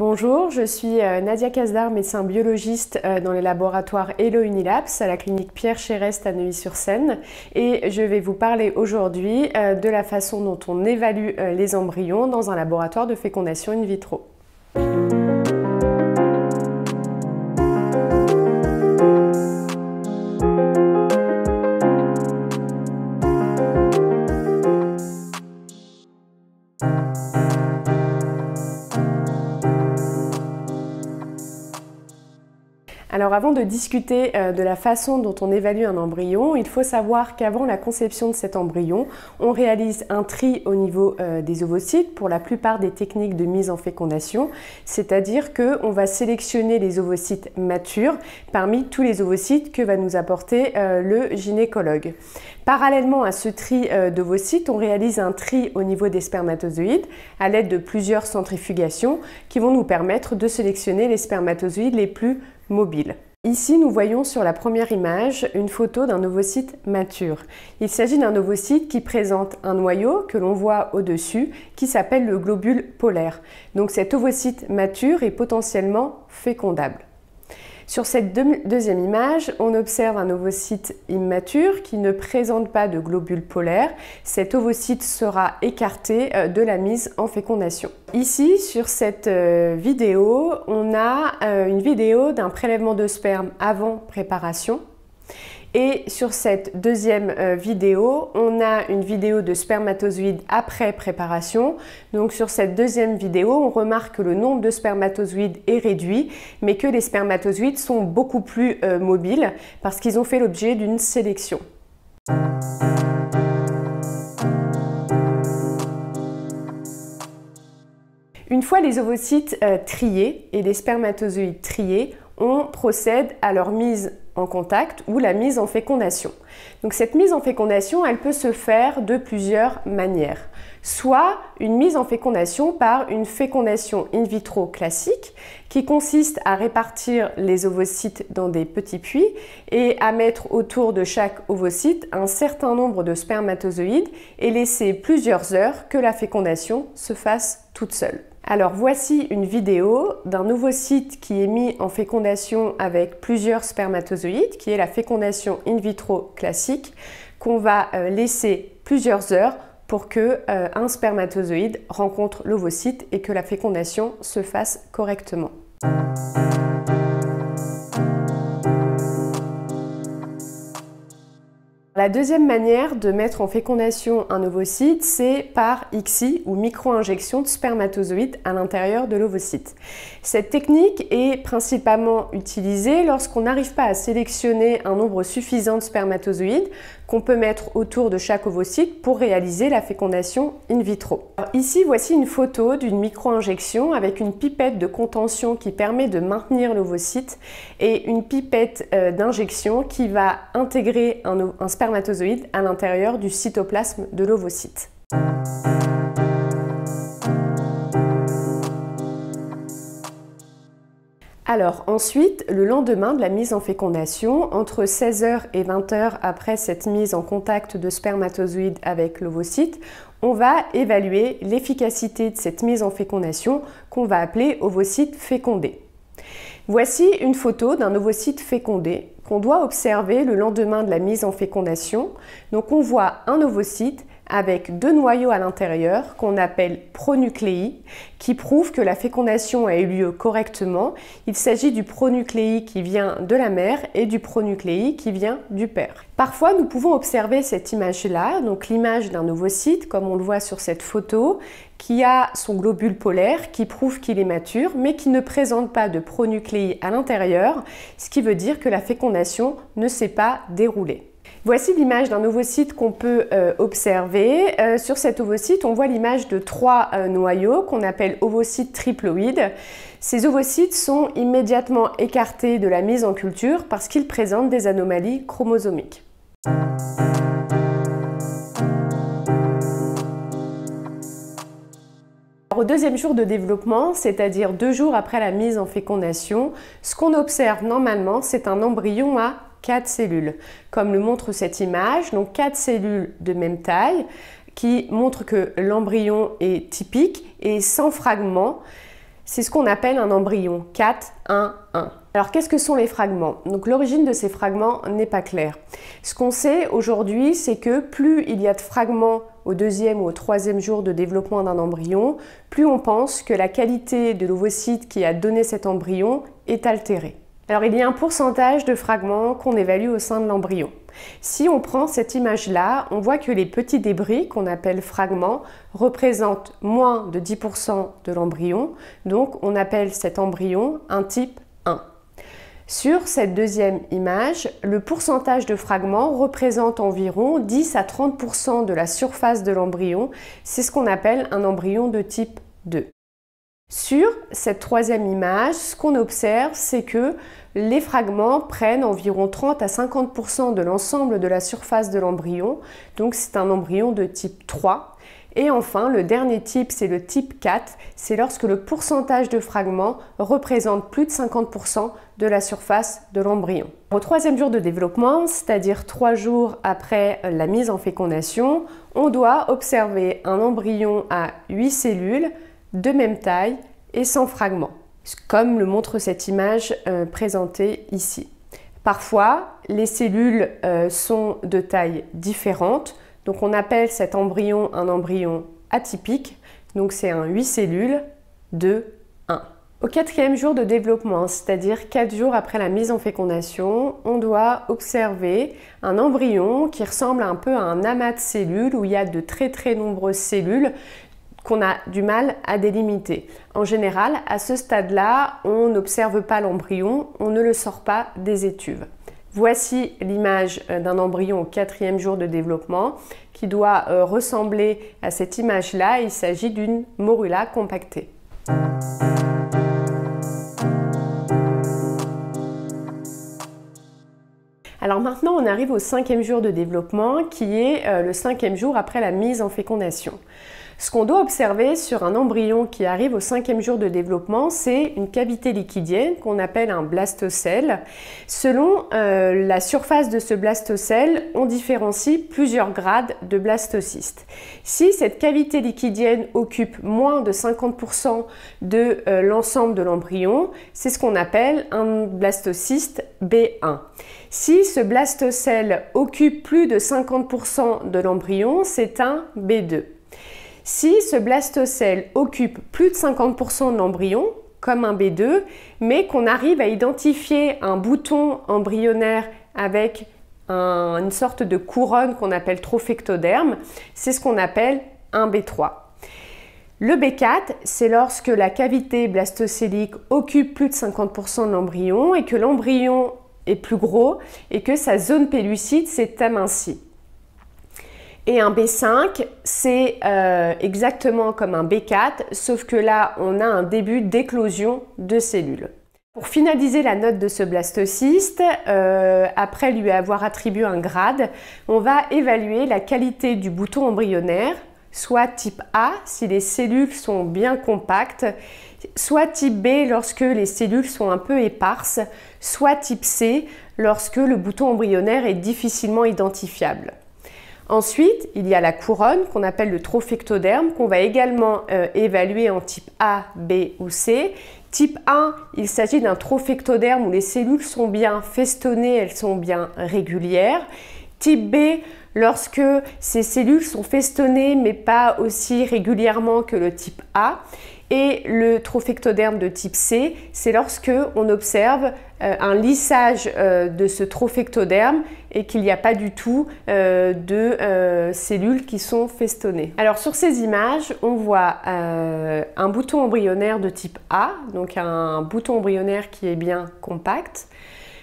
Bonjour, je suis euh, Nadia Kazdar, médecin biologiste euh, dans les laboratoires Hello Unilabs à la clinique Pierre Chérest à Neuilly-sur-Seine et je vais vous parler aujourd'hui euh, de la façon dont on évalue les embryons dans un laboratoire de fécondation in vitro. Alors avant de discuter euh, de la façon dont on évalue un embryon, il faut savoir qu'avant la conception de cet embryon, on réalise un tri au niveau euh, des ovocytes pour la plupart des techniques de mise en fécondation, c'est-à-dire qu'on va sélectionner les ovocytes matures parmi tous les ovocytes que va nous apporter euh, le gynécologue. Parallèlement à ce tri d'ovocytes, on réalise un tri au niveau des spermatozoïdes à l'aide de plusieurs centrifugations qui vont nous permettre de sélectionner les spermatozoïdes les plus mobile. Ici, nous voyons sur la première image une photo d'un ovocyte mature. Il s'agit d'un ovocyte qui présente un noyau que l'on voit au-dessus qui s'appelle le globule polaire. Donc cet ovocyte mature est potentiellement fécondable. Sur cette deuxième image, on observe un ovocyte immature qui ne présente pas de globule polaire. Cet ovocyte sera écarté euh, de la mise en fécondation. Ici, sur cette euh, vidéo, on a euh, une vidéo d'un prélèvement de sperme avant préparation. Et sur cette deuxième euh, vidéo, on a une vidéo de spermatozoïdes après préparation. Donc sur cette deuxième vidéo, on remarque que le nombre de spermatozoïdes est réduit, mais que les spermatozoïdes sont beaucoup plus euh, mobiles parce qu'ils ont fait l'objet d'une sélection. Une fois les ovocytes euh, triés et les spermatozoïdes triés, on procède à leur mise en contact ou la mise en fécondation. Cette mise en fécondation, elle peut se faire de plusieurs manières. Soit une mise en fécondation par une fécondation in vitro classique qui consiste à répartir les ovocytes dans des petits puits et à mettre autour de chaque ovocyte un certain nombre de spermatozoïdes et laisser plusieurs heures que la fécondation se fasse toute seule. Alors voici une vidéo d'un nouveau site qui est mis en fécondation avec plusieurs spermatozoïdes, qui est la fécondation in vitro classique, qu'on va euh, laisser plusieurs heures pour que euh, un spermatozoïde rencontre l'ovocyte et que la fécondation se fasse correctement. La deuxième manière de mettre en fécondation un ovocyte, c'est par ICSI ou micro-injection de spermatozoïdes à l'intérieur de l'ovocyte. Cette technique est principalement utilisée lorsqu'on n'arrive pas à sélectionner un nombre suffisant de spermatozoïdes qu'on peut mettre autour de chaque ovocyte pour réaliser la fécondation in vitro. ici, voici une photo d'une micro-injection avec une pipette de contention qui permet de maintenir l'ovocyte et une pipette euh, d'injection qui va intégrer un, un spermatozoïde à l'intérieur du cytoplasme de l'ovocyte. Alors ensuite, le lendemain de la mise en fécondation, entre 16h et 20h après cette mise en contact de spermatozoïdes avec l'ovocyte, on va évaluer l'efficacité de cette mise en fécondation qu'on va appeler ovocyte fécondé. Voici une photo d'un ovocyte fécondé qu'on doit observer le lendemain de la mise en fécondation. Donc on voit un ovocyte avec deux noyaux à l'intérieur qu'on appelle pronucléi qui prouvent que la fécondation a eu lieu correctement. Il s'agit du pronucléi qui vient de la mère et du pronucléi qui vient du père. Parfois, nous pouvons observer cette image-là, donc l'image d'un ovocyte, comme on le voit sur cette photo, qui a son globule polaire, qui prouve qu'il est mature, mais qui ne présente pas de pronucléi à l'intérieur, ce qui veut dire que la fécondation ne s'est pas déroulée. Voici l'image d'un ovocyte qu'on peut euh, observer. Euh, sur cet ovocyte, on voit l'image de trois euh, noyaux qu'on appelle ovocytes triploïdes. Ces ovocytes sont immédiatement écartés de la mise en culture parce qu'ils présentent des anomalies chromosomiques. au deuxième jour de développement, c'est-à-dire deux jours après la mise en fécondation, ce qu'on observe normalement, c'est un embryon à quatre cellules, comme le montre cette image, donc quatre cellules de même taille qui montrent que l'embryon est typique et sans fragments. C'est ce qu'on appelle un embryon 4-1-1. Alors qu'est-ce que sont les fragments? Donc l'origine de ces fragments n'est pas claire. Ce qu'on sait aujourd'hui, c'est que plus il y a de fragments au deuxième ou au troisième jour de développement d'un embryon, plus on pense que la qualité de l'ovocyte qui a donné cet embryon est altérée. Alors il y a un pourcentage de fragments qu'on évalue au sein de l'embryon. Si on prend cette image-là, on voit que les petits débris qu'on appelle fragments représentent moins de 10% de l'embryon, donc on appelle cet embryon un type 1. Sur cette deuxième image, le pourcentage de fragments représente environ 10 à 30% de la surface de l'embryon. C'est ce qu'on appelle un embryon de type 2. Sur cette troisième image, ce qu'on observe, c'est que les fragments prennent environ 30 à 50% de l'ensemble de la surface de l'embryon, donc c'est un embryon de type 3. Et enfin, le dernier type, c'est le type 4, c'est lorsque le pourcentage de fragments représente plus de 50% de la surface de l'embryon. Au troisième jour de développement, c'est-à-dire trois jours après la mise en fécondation, on doit observer un embryon à 8 cellules de même taille et sans fragments, comme le montre cette image euh, présentée ici. Parfois, les cellules euh, sont de taille différente, donc on appelle cet embryon un embryon atypique, donc c'est un 8 cellules de 1. Au quatrième jour de développement, c'est-à-dire 4 jours après la mise en fécondation, on doit observer un embryon qui ressemble un peu à un amas de cellules où il y a de très très nombreuses cellules qu'on a du mal à délimiter. En général, à ce stade-là, on n'observe pas l'embryon, on ne le sort pas des étuves. Voici l'image euh, d'un embryon au quatrième jour de développement qui doit euh, ressembler à cette image-là. Il s'agit d'une morula compactée. Alors maintenant, on arrive au cinquième jour de développement qui est euh, le cinquième jour après la mise en fécondation. Ce qu'on doit observer sur un embryon qui arrive au cinquième jour de développement, c'est une cavité liquidienne qu'on appelle un blastocèle. Selon euh, la surface de ce blastocèle, on différencie plusieurs grades de blastocystes. Si cette cavité liquidienne occupe moins de 50% de euh, l'ensemble de l'embryon, c'est ce qu'on appelle un blastocyste B1. Si ce blastocèle occupe plus de 50% de l'embryon, c'est un B2. Si ce blastocèle occupe plus de 50% de l'embryon, comme un B2, mais qu'on arrive à identifier un bouton embryonnaire avec une sorte de couronne qu'on appelle trophectoderme, c'est ce qu'on appelle un B3. Le B4, c'est lorsque la cavité blastocélique occupe plus de 50% de l'embryon et que l'embryon est plus gros et que sa zone pellucide s'est amincie. Et un B5, c'est euh, exactement comme un B4, sauf que là, on a un début d'éclosion de cellules. Pour finaliser la note de ce blastocyste, euh, après lui avoir attribué un grade, on va évaluer la qualité du bouton embryonnaire, soit type A si les cellules sont bien compactes, soit type B lorsque les cellules sont un peu éparses, soit type C lorsque le bouton embryonnaire est difficilement identifiable. Ensuite, il y a la couronne qu'on appelle le trophectoderme qu'on va également euh, évaluer en type A, B ou C. Type 1, il s'agit d'un trophectoderme où les cellules sont bien festonnées, elles sont bien régulières. Type B, lorsque ces cellules sont festonnées mais pas aussi régulièrement que le type A. Et le trophectoderme de type C, c'est lorsque on observe euh, un lissage euh, de ce trophectoderme et qu'il n'y a pas du tout euh, de cellules qui sont festonnées. Alors sur ces images, on voit un bouton embryonnaire de type A, donc un bouton embryonnaire qui est bien compact.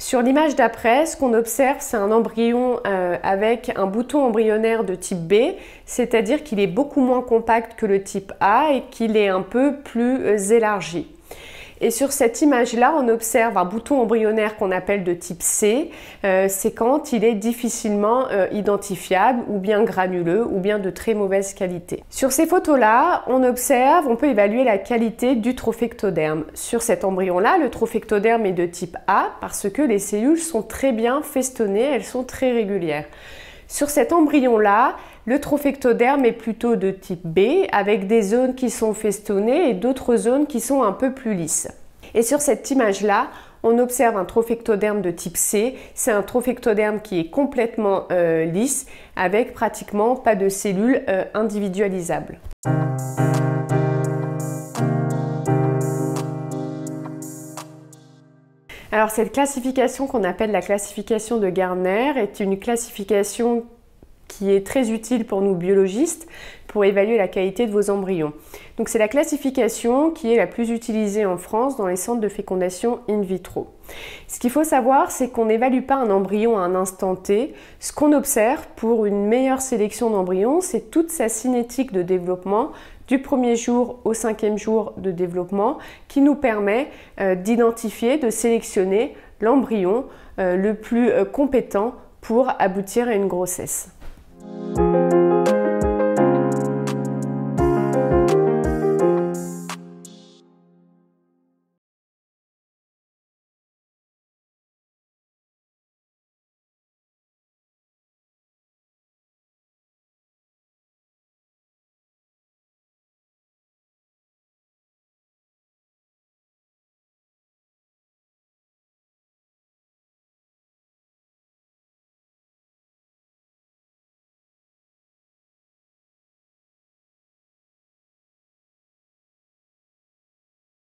Sur l'image d'après, ce qu'on observe, c'est un embryon euh, avec un bouton embryonnaire de type B, c'est-à-dire qu'il est beaucoup moins compact que le type A et qu'il est un peu plus euh, élargi. Et sur cette image-là, on observe un bouton embryonnaire qu'on appelle de type C. Euh, c'est quand il est difficilement euh, identifiable ou bien granuleux ou bien de très mauvaise qualité. Sur ces photos-là, on observe, on peut évaluer la qualité du trophectoderme. Sur cet embryon-là, le trophectoderme est de type A parce que les cellules sont très bien festonnées, elles sont très régulières. Sur cet embryon-là, Le trophectoderme est plutôt de type B, avec des zones qui sont festonnées et d'autres zones qui sont un peu plus lisses. Et sur cette image-là, on observe un trophectoderme de type C. C'est un trophectoderme qui est complètement euh, lisse, avec pratiquement pas de cellules euh, individualisables. Alors cette classification qu'on appelle la classification de Garner est une classification qui est très utile pour nous biologistes pour évaluer la qualité de vos embryons. Donc c'est la classification qui est la plus utilisée en France dans les centres de fécondation in vitro. Ce qu'il faut savoir, c'est qu'on n'évalue pas un embryon à un instant T. Ce qu'on observe pour une meilleure sélection d'embryons, c'est toute sa cinétique de développement du premier jour au cinquième jour de développement qui nous permet euh, d'identifier, de sélectionner l'embryon euh, le plus euh, compétent pour aboutir à une grossesse. Thank you